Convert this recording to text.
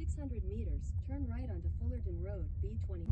600 meters, turn right onto Fullerton Road, B20.